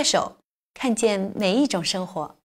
快手看见每一种生活。